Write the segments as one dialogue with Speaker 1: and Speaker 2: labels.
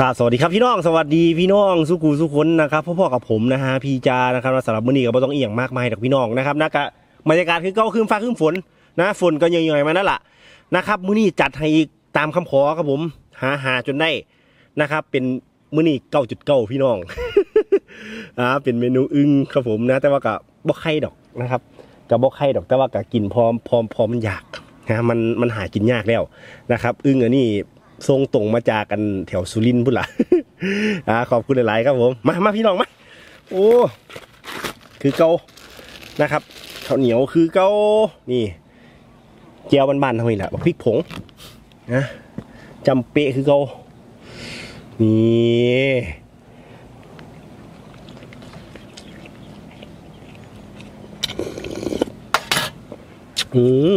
Speaker 1: ครับสวัสดีครับพี่น้องสวัสดีพี่น้องสุกูสุคนนะครับพ่อๆกับผมนะฮะพี่จานะครับสำหรับมื้อนี้ก็บ่ต้องเอียงมากมายดอกพี่น้องนะครับนะกะบรรยากาศคือเก็คืนฟ้าคืนฝนนะฝนก็ย่อยๆมานั่นแหละนะครับมื้อนี้จัดให้อีกตามคำขอครับผมหาหาจนได้นะครับ เป็นมื้อนี้เก้าจุดเก้าพี่น้องอ่าเป็นเมนูอึ้งครับผมนะ แต่ว่าก็บ่ไข่ดอกนะครับก็บ่ไข่ดอกแต่ว่าก็กินพร้อมพร้อมพร้อมมันอยากนะมันมันหากินยากแล้วนะครับ อึ้งอันนี้ ทรงตรงมาจากกันแถวสุรินทร์พุ่นล่ะอ่าขอบคุณหลายๆครับผม มามาพี่น้องมาโอ้คือเกานะครับข้าวเหนียวคือเกานี่เจียวบานๆเท่านี้แหละพริกผงนะจำเปะคือเกานี่อืม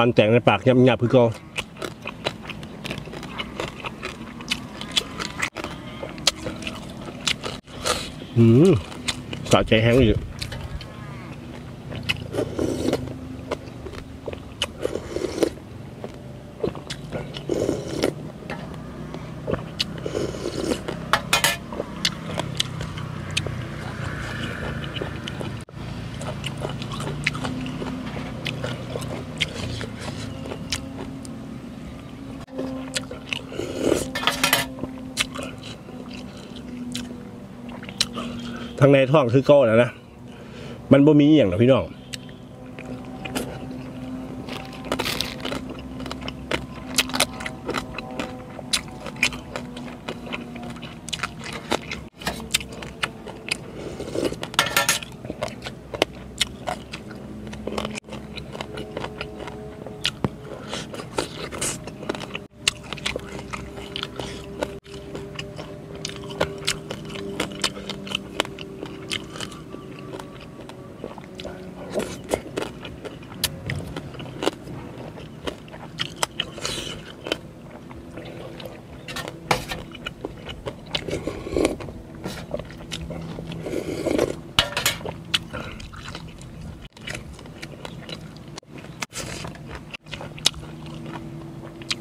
Speaker 1: มันแตงในปากยับยับคือก็อืมสะใจแห้งอยู่ ทั้งในท้องคือเก้าแล้วนะมันบ่มีอย่างหรอกพี่น้อง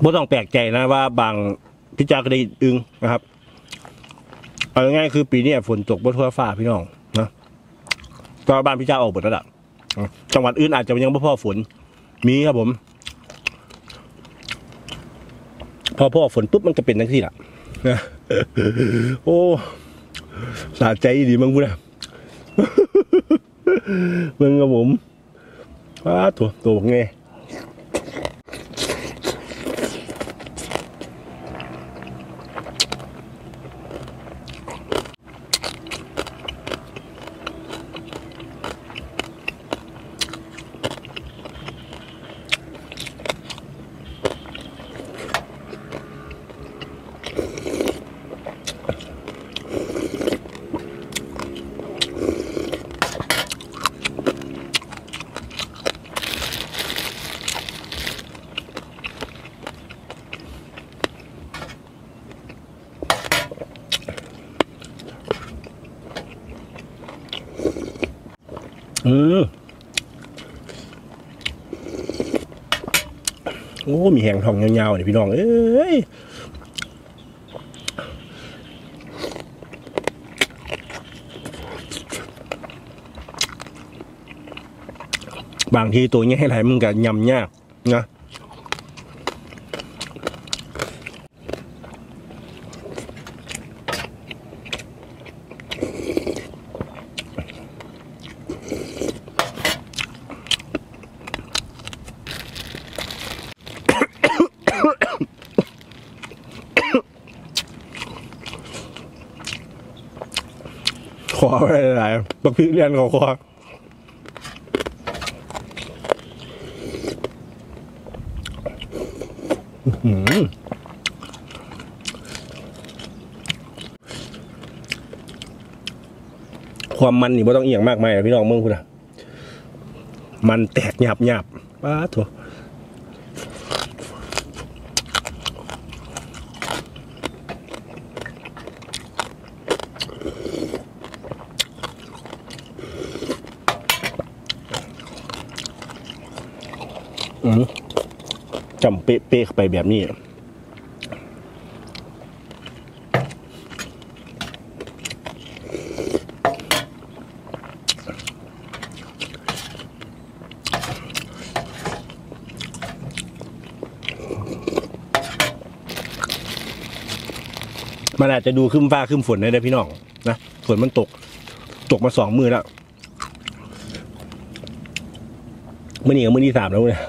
Speaker 1: บ่ต้องแปลกใจนะว่าบางพิจารก็ได้อึงนะครับ เอาง่ายๆคือปีนี้ฝนตกบ่ทั่วฟ้าพี่น้องนะก็บ้านพิจารออกหมดแล้วล่ะจังหวัดอื่นอาจจะยังไม่พอฝน มีครับผม พอพ่อฝนปุ๊บมันก็เป็นทั้งที่ล่ะนะโอ้สาใจดีมั้งกูนะมึงกับผมว้าตัวตัวไง อืมโอ้ มีแหงทองยาวๆเนี่ยพี่น้อง เอ้ยบางทีตัวนี้ให้ไหลมันก็ยำยากนะ ไปหลายบักพริกเรียนขอคอความมันนี่ไม่ต้องเอียงมากมายนะพี่น้องเมืองคุณนะมันแตกหยาบหยาบป้าถั่ว เป๊ะๆเข้าไปแบบนี้มันอาจจะดูครึ้มฟ้าครึ้มฝนได้เลยพี่น้องนะฝนมันตก ตกมาสองมือแล้วมื่อนี้กับมื่อที่สามแล้วเนี่ย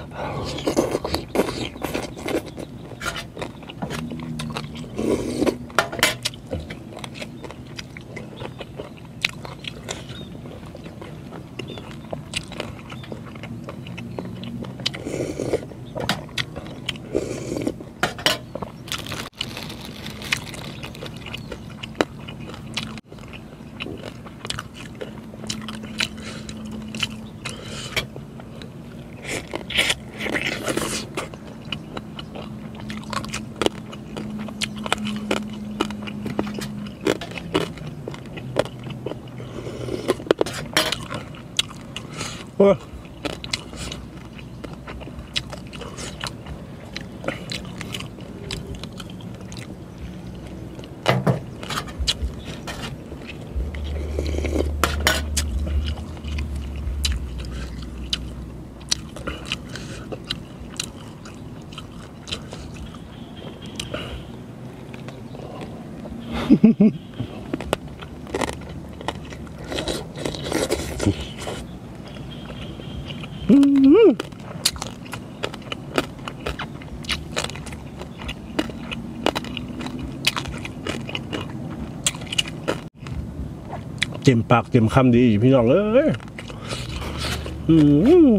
Speaker 1: โเต็มปากเต็มคำดีพี่น้องเอ้ยอืม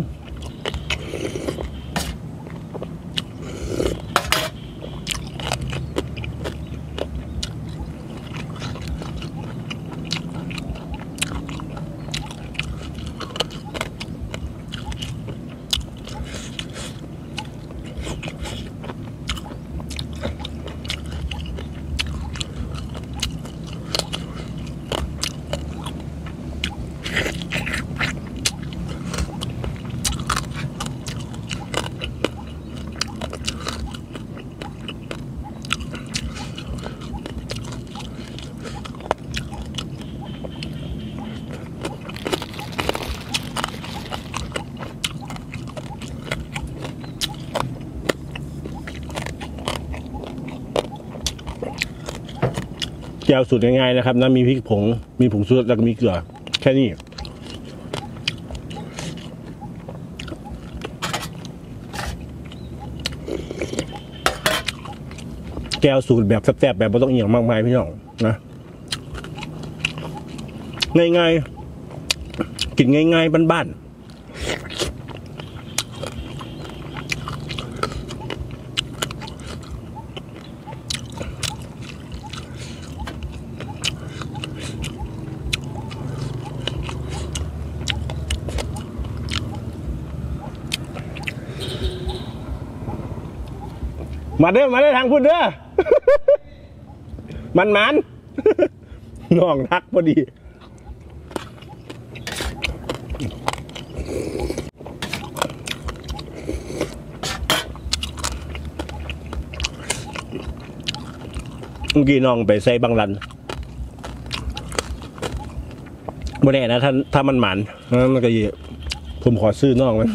Speaker 1: แก้วสูตรง่ายๆนะครับนะมีพริกผง มีผงชูรสแล้วก็มีเกลือ แค่นี้ แก้วสูตรแบบแซ่บๆแบบไม่ต้องเอียงมากมายพี่น้องนะง่ายๆกินง่ายๆบ้านๆ มาเด้อมาเด้อทางพูดเด้อ มันมันน้องทักพอดีเมื่อกี้น้องไปใส่บางรันบ่แน่นะถ้าถ้ามันหมันงั้นมันก็เยอะผมขอซื้อน้องมัน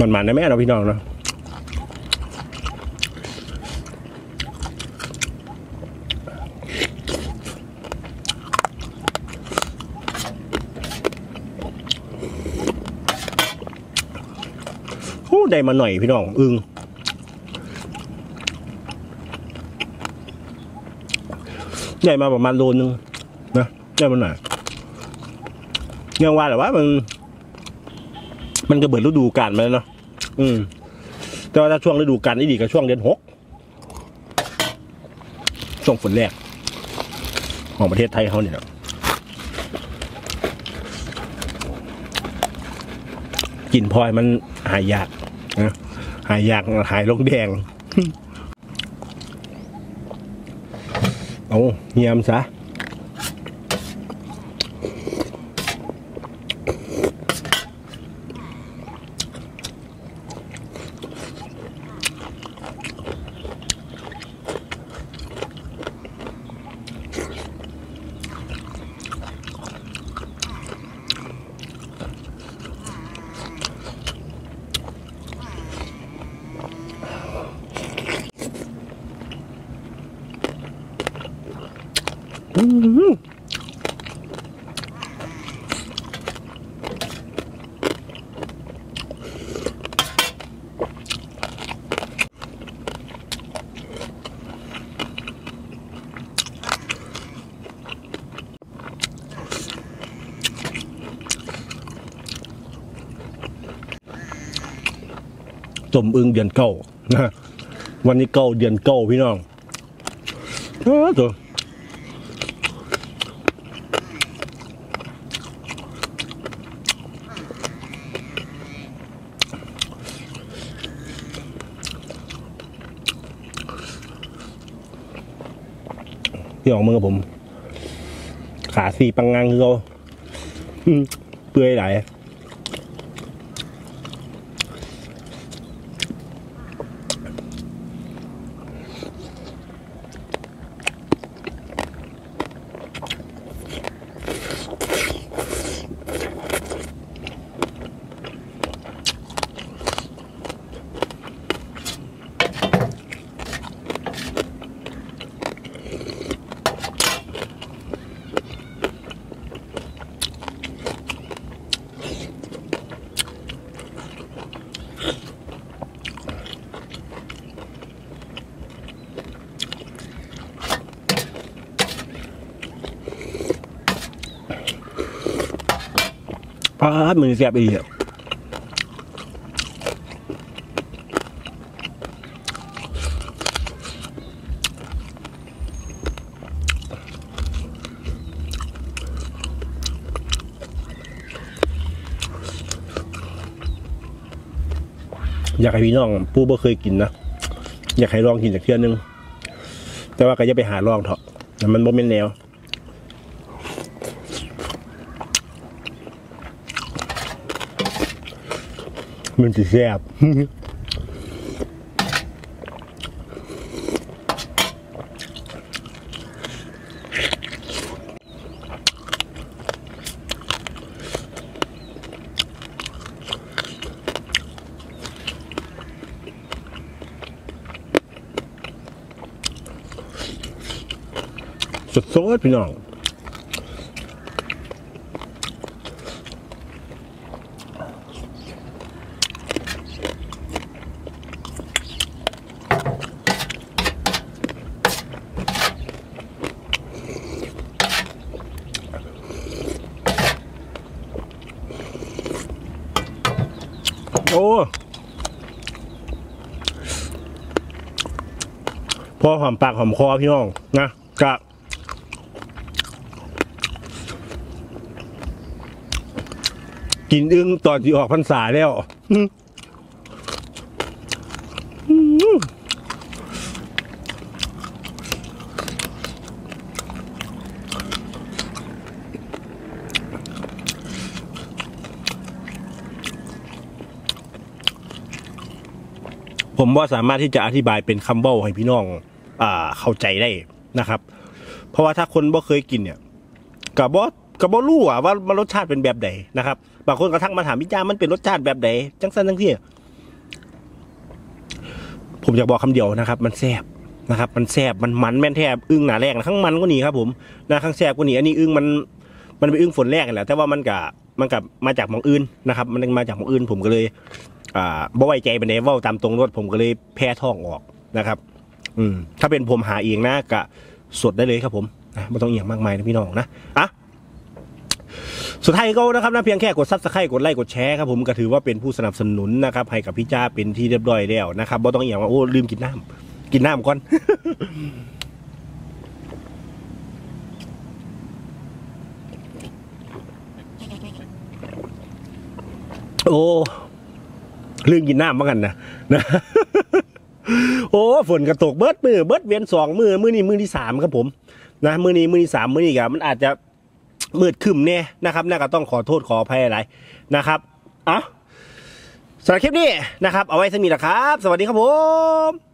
Speaker 1: มันหมันนะแม่เราะพี่น้องเนาะโอ้ได้มาหน่อยพี่น้องอึงใหญ่มาประมาณโลนึงนะได้มาหน่อยยังว่าแต่ว่ามัน มันก็เบิดฤดูกาลมาแล้วเนาะอืม แต่ว่าถ้าช่วงฤดูกาลนี่ดีก็ช่วงเดือนหกช่วงฝนแรก ของประเทศไทยเขาเนี่ยนะกลิ่นพลอยมันหายยากนะหายยากหายลงแดง เอาเงียมซะ จมอึงเดือนเก้านะวันนี้เก้าเดือนเก้าพี่น้องตัวพี่ออกมือกับผม ขาสีปังงังคือเขาเปื่อยไหล พาดมือเสียบอีกอยากให้พี่น้องผู้บ่เคยกินนะอยากให้ลองกินจากเทื่อนึง แต่ว่าก็อย่าไปหาลองเถอะมันบ่เป็นแนว มันจะแซ่บสดๆพี่น้อง โอ้พอหอมปากหอมคอพี่น้องนะกะกินอึ้งตอนที่ออกพรรษาแล้ว ผมว่าสามารถที่จะอธิบายเป็นคำเบ้าให้พี่น้องอ่าเข้าใจได้นะครับ เพราะว่าถ้าคนบ่เคยกินเนี่ยกับ่กับ่รู้อะว่ามันรสชาติเป็นแบบใดนะครับ บางคนก็ทักมาถามพี่จ้ามันเป็นรสชาติแบบใดจังสันจังที่ผมอยากบอกคำเดียวนะครับ มันแซ่บนะครับ มันแซ่บมันมันแม่นแทบอึ้งหนาแรกนะข้างมันก็หนีครับ ผมนะข้างแซ่บก็หนีอันนี้อึ้งมันมันเป็นอึ้งฝนแรกกันแหละแต่ว่ามันกับมันกับมาจากหมองอื่นนะครับ มันมาจากหมองอื่นผมก็เลย อ่าบ่ไว้ใจไปในเว่าตามตรงรถผมก็เลยแพ้ท้องออกนะครับ อืม ถ้าเป็นผมหาเองนะกะสดได้เลยครับผมนะไม่ต้องเอียงมากมายนะพี่น้องนะอะสุดท้ายก็นะครับนะเพียงแค่กดซับสไครต์กดไลค์กดแชร์ครับผมก็ถือว่าเป็นผู้สนับสนุนนะครับ ให้กับพี่จ้าเป็นที่เรียบร้อยแล้วนะครับไม่ต้องเอียงว่าโอ้ลืมกินน้ำกินน้ำก่อนโอ้ เรื่องกินน้ำเหมือนกันนะนะโอ้ฝนกระตกเบิดมือเบิดเวียนสองมือมือนี้มือที่สามครับผมนะมือนี้มือที่สามมือนี้กับมันอาจจะมืดคึมเนี่ยนะครับน่าก็ต้องขอโทษขออภัยอะไรนะครับอะสำหรับคลิปนี้นะครับ เอาไว้สมีนะครับ สวัสดีครับผม